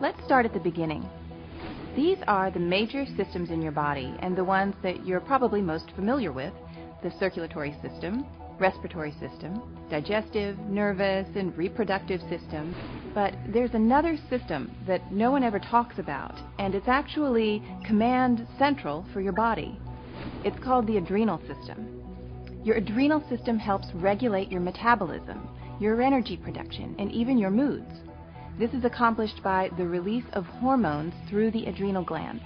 Let's start at the beginning. These are the major systems in your body and the ones that you're probably most familiar with the circulatory system, respiratory system, digestive, nervous, and reproductive system. But there's another system that no one ever talks about, and it's actually command central for your body. It's called the adrenal system. Your adrenal system helps regulate your metabolism, your energy production, and even your moods. This is accomplished by the release of hormones through the adrenal glands.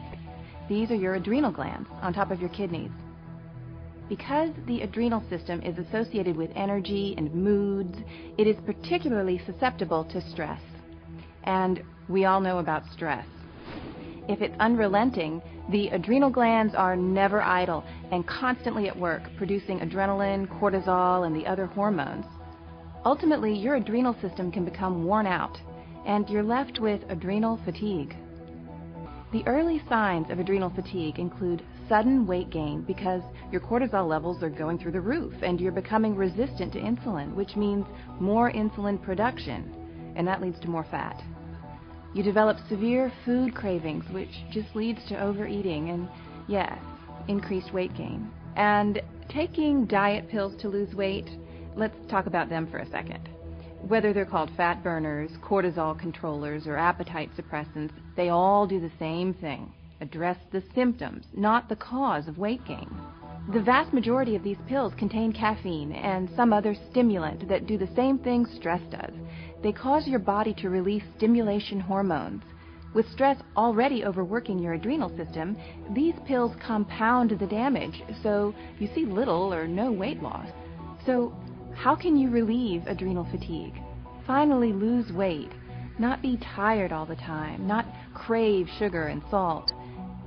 These are your adrenal glands on top of your kidneys. Because the adrenal system is associated with energy and moods, it is particularly susceptible to stress. And we all know about stress. If it's unrelenting, the adrenal glands are never idle and constantly at work producing adrenaline, cortisol, and the other hormones. Ultimately, your adrenal system can become worn out, and you're left with adrenal fatigue. The early signs of adrenal fatigue include sudden weight gain because your cortisol levels are going through the roof and you're becoming resistant to insulin, which means more insulin production, and that leads to more fat. You develop severe food cravings, which just leads to overeating and, yes, increased weight gain. And taking diet pills to lose weight, let's talk about them for a second. Whether they're called fat burners, cortisol controllers, or appetite suppressants, they all do the same thing address the symptoms, not the cause of weight gain. The vast majority of these pills contain caffeine and some other stimulant that do the same thing stress does. They cause your body to release stimulation hormones. With stress already overworking your adrenal system, these pills compound the damage, so you see little or no weight loss. So, how can you relieve adrenal fatigue? Finally lose weight, not be tired all the time, not crave sugar and salt.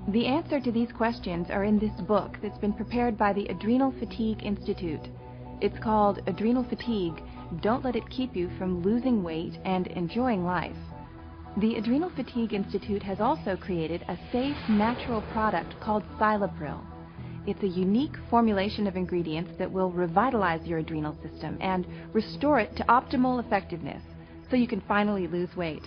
The answer to these questions are in this book that's been prepared by the Adrenal Fatigue Institute. It's called Adrenal Fatigue Don't Let It Keep You from Losing Weight and Enjoying Life. The Adrenal Fatigue Institute has also created a safe, natural product called Cylapril. It's a unique formulation of ingredients that will revitalize your adrenal system and restore it to optimal effectiveness so you can finally lose weight.